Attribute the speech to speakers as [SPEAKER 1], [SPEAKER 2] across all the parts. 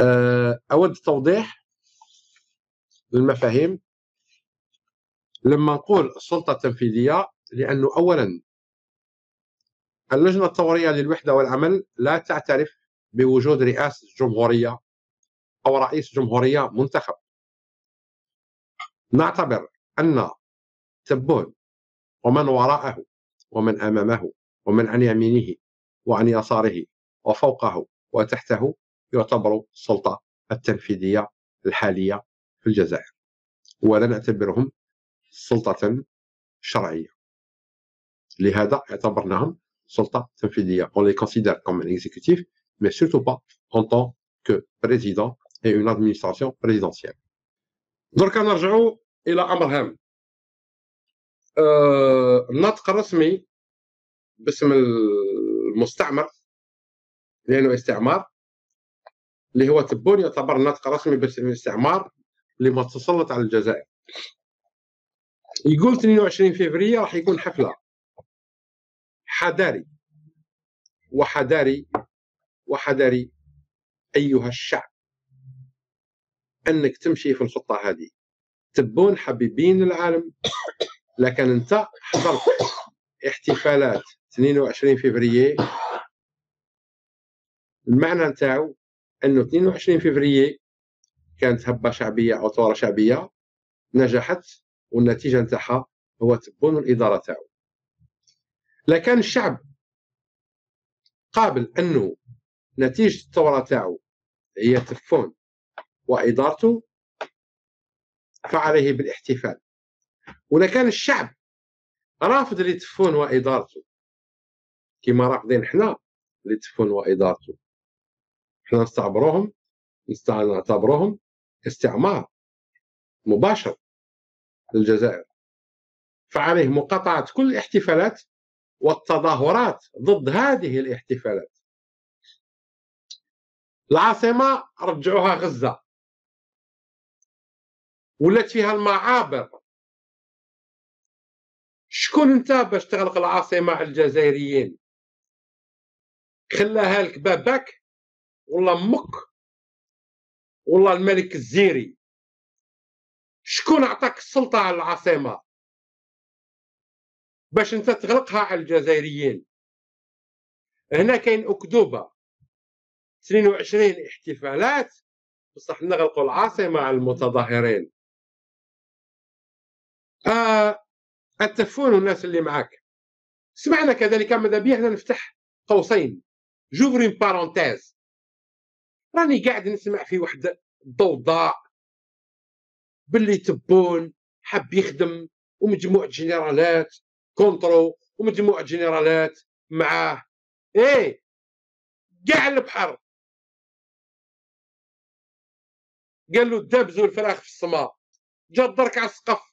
[SPEAKER 1] آه، أود توضيح للمفاهيم. لما نقول السلطه التنفيذيه لأنه اولا اللجنة الثوريه للوحدة والعمل لا تعترف بوجود رئاسه جمهورية أو رئيس جمهورية منتخب. نعتبر أن تبون ومن وراءه ومن أمامه ومن عن يمينه وعن يساره وفوقه وتحته يعتبر السلطة التنفيذية الحالية في الجزائر ولا نعتبرهم سلطة شرعية. لهذا اعتبرناهم سلطة تنفيذية. On les considère comme un exécutif mais surtout pas en tant que président et une administration présidentielle. درك نرجعوا إلى أمر هام. النطق الرسمي باسم المستعمر لأنه استعمار اللي هو تبون يعتبر النطق رسمي باسم الاستعمار اللي ما تسلط على الجزائر. يقول 22 فبراير راح يكون حفلة. حذاري. وحذاري وحذاري أيها الشعب. أنك تمشي في الخطة هذه. تبون حبيبين العالم. لكن أنت حضرت احتفالات 22 فبراير. المعنى نتاعو أنه 22 فبراير كانت هبة شعبية أو ثوره شعبية نجحت والنتيجة نتاعها هو تبون الإدارة تاعو. لكن الشعب قابل أنه نتيجة الثوره تاعو هي تفون وإدارته فعليه بالاحتفال. ولكن الشعب رافض اللي تفون وإدارته كما رافضين حنا اللي تفون وإدارته. إحنا نستعبروهم نعتبروهم استعمار مباشر للجزائر. فعليه مقاطعة كل الاحتفالات والتظاهرات ضد هذه الاحتفالات. العاصمة رجعوها غزة. ولات فيها المعابر. شكون انت باش تغلق العاصمة على الجزائريين؟ خلاها لك باباك والله مك والله الملك الزيري. شكون عطاك السلطة على العاصمة؟ باش أنت تغلقها على الجزائريين. هنا كاين أكذوبة. 22 احتفالات بصح نغلقوا العاصمة على المتظاهرين. آه التفون الناس اللي معاك. سمعنا كذلك ماذا بيا نفتح قوسين. j'ouvre une parenthèse راني قاعد نسمع في واحد ضوضاء باللي تبون حاب يخدم ومجموعة جنرالات كونترو ومجموعة جنرالات معاه. إيه كاع البحر. قال له دابزوا الفراخ في السماء. جا درك على السقف.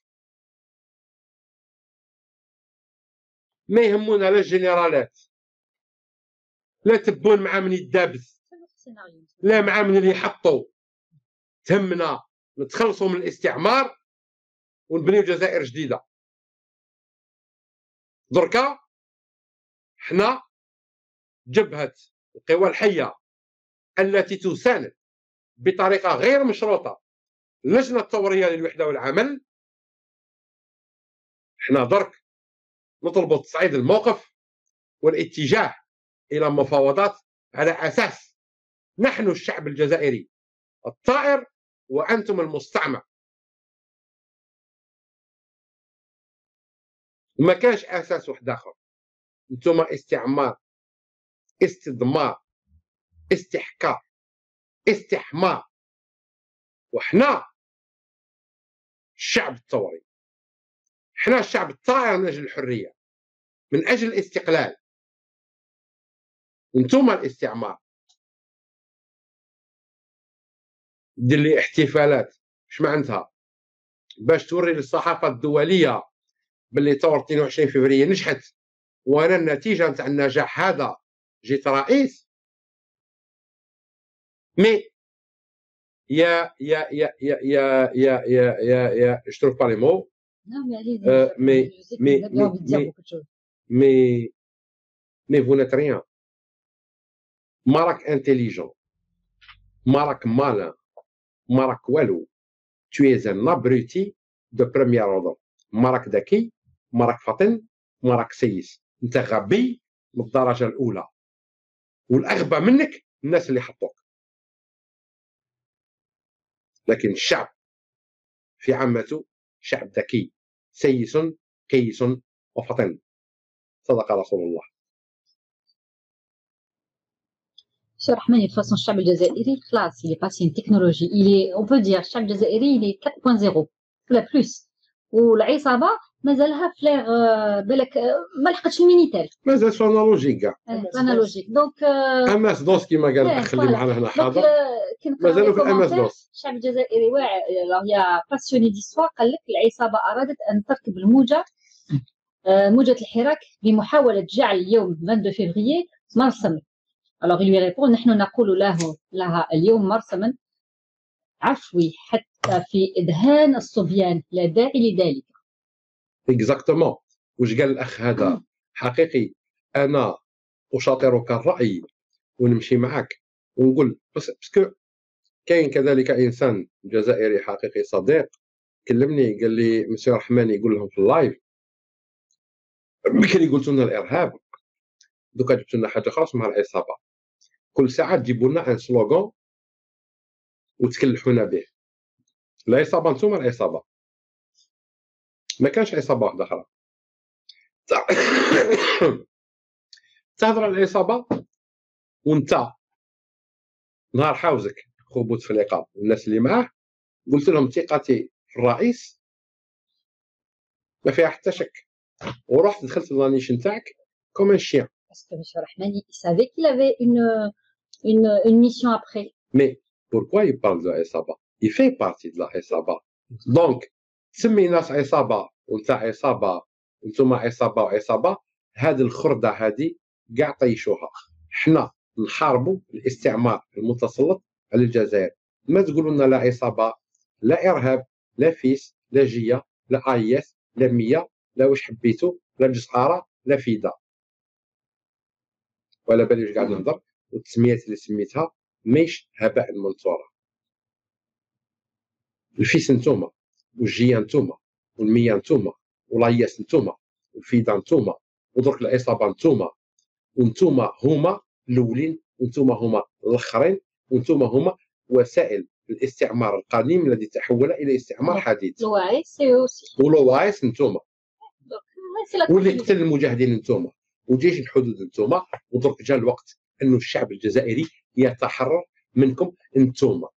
[SPEAKER 1] ما يهمونا لا الجنرالات لا تبون مع من يدابز لا مع من اللي يحطوا تهمنا نتخلصوا من الاستعمار ونبنيو جزائر جديدة. دركا حنا جبهة القوى الحية التي تساند بطريقة غير مشروطة اللجنه الثوريه للوحدة والعمل. حنا درك نطلب تصعيد الموقف والاتجاه إلى مفاوضات على أساس نحن الشعب الجزائري الطائر وأنتم المستعمر. ما كانش أساس واحد آخر. أنتم استعمار استدمار استحكار استحمار. وحنا الشعب الثوري حنا الشعب الطائر من أجل الحرية من أجل الاستقلال. أنتم الاستعمار. دير لي احتفالات. اش معناتها؟ باش توري للصحافة الدولية باللي ثوره 22 فبراير نجحت. وأنا النتيجة نتاع النجاح هذا جيت رئيس مي يا يا يا يا يا يا يا يا يا je trouve pas les mots euh, mais mais mais mais mais vous n'êtes rien ما راك intelligent. ما راك malin ما راك والو tu es un abruti de premier ordre. ما راك ذكي ما راك فطن ما راك سيس انت غبي من الدرجه الاولى والاغبى منك الناس اللي حطوك لكن الشعب في عامته شعب ذكي سيس كيس وفطن صدق رسول الله
[SPEAKER 2] Monsieur Rahman, de toute façon, الشعب الجزائري خلاص il est passé une technologie. Il est on peut dire الشعب الجزائري il est 4.0 ولا بلوس والعصابه مازالها فليغ بالك ما لحقتش المينيتال
[SPEAKER 1] مازال سو انالوجيك كاع
[SPEAKER 2] انالوجيك دونك
[SPEAKER 1] ام اس دوس كيما قال الاخ اللي معنا هنا حاضر مازالوا في ال MS-DOS
[SPEAKER 2] الشعب الجزائري واعي et passionné d'histoire قال لك العصابه ارادت ان تركب الموجه موجه الحراك بمحاوله جعل اليوم 22 فيفري مرسم alors il lui répond نحن نقول له لها اليوم مرسما عفوي حتى في اذهان الصبيان لا داعي لذلك
[SPEAKER 1] exactement واش قال الاخ هذا حقيقي أنا اشاطرك الراي ونمشي معك ونقول بس parce que كاين كذلك انسان جزائري حقيقي صديق كلمني قال لي مسيو رحماني يقول لهم في ال live بكري قلت لنا الارهاب دوكا جبت لنا حاجة أخرى اسمها العصابه كل ساعة تجيبوا لنا un slogan وتكلحونا به. العصابه نتوما العصابه ما كانش عصابه واحدة أخرى. تهضر على العصابه وأنت نهار حاوزك خو بوتفليقه والناس اللي معاه قلت لهم ثقتي في الرئيس ما فيها حتى شك. ورحت دخلت la niche تاعك comme un chien
[SPEAKER 2] Parce que M. Rahmani, il savait une, une mission après.
[SPEAKER 1] Mais pourquoi il parle de العصابة Il fait partie de la العصابة. Donc, تسمي ناس عصابه وانت عصابه وأنتم عصابه وعصابه هذه الخرده هذه كاع طيشوها. حنا نحاربوا الاستعمار المتسلط على الجزائر. ما تقولوا لنا لا عصابه لا إرهاب لا فيس لا جية لا ايس لا مية لا واش حبيتو لا جزاره لا فيدا. ولا بالي واش قاعد نهضر؟ والتسميات اللي سميتها ماهيش هباء منثورا الفيس نتوما والجيه نتوما والمية نتوما ولاياس نتوما والفيدا نتوما ودرك العصابة نتوما. ونتوما هما الأولين ونتوما هما الأخرين ونتوما هما وسائل الاستعمار القديم الذي تحول إلى استعمار حديث ولواعيس نتوما. واللي قتل المجاهدين نتوما وجيش الحدود نتوما ودرك جا الوقت انه الشعب الجزائري يتحرر منكم. نتوما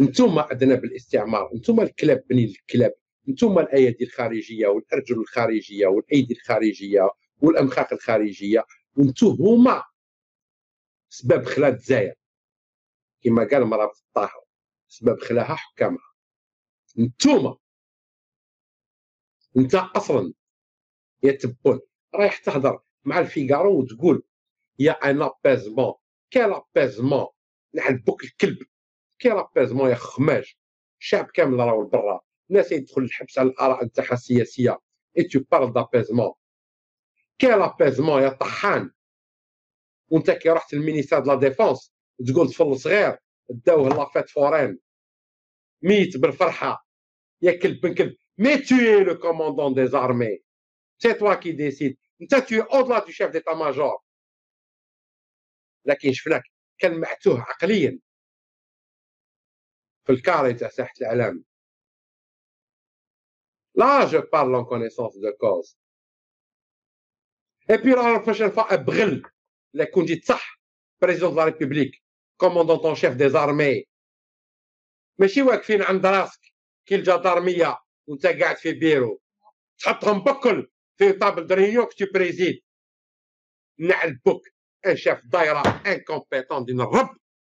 [SPEAKER 1] نتوما اذناب الاستعمار نتوما الكلاب بني الكلاب. نتوما الأيادي الخارجية والأرجل الخارجية والأيدي الخارجية والأمخاخ الخارجية. وأنتم سبب خلا الجزائر. كما قال مرابط الطاهر سبب خلاها حكامها. نتوما انت أصلا يا رايح تهضر مع الفيغارو وتقول il y a un apaisement quel apaisement نعلبوك الكلب quel apaisement يا خماج شعب كامل راهو برا ناس يدخل الحبس على الاراء نتاعها السياسيه et tu parles d'apaisement quel apaisement يا طحان وانت كي رحت لل ministère de la Défense تقول طفل صغير داوه la fête foraine ميت بالفرحه يا كلب بن كلب mais toi le commandant des armées c'est toi qui décides انت t'es au-delà du chef d'état-major لكن شفناك كان معتوه عقليا في ال carré تاع ساحة الإعلام. là je parle en connaissance de cause et puis la prochaine fois بغل لا كون جيت صح président de la République commandant en chef des armées ماشي واقفين عند راسك كي الجدارميه وانت قاعد في بيرو. تحطهم بكل في table de réunion qui préside نعلبوك un chef d'État incompétent d'une robe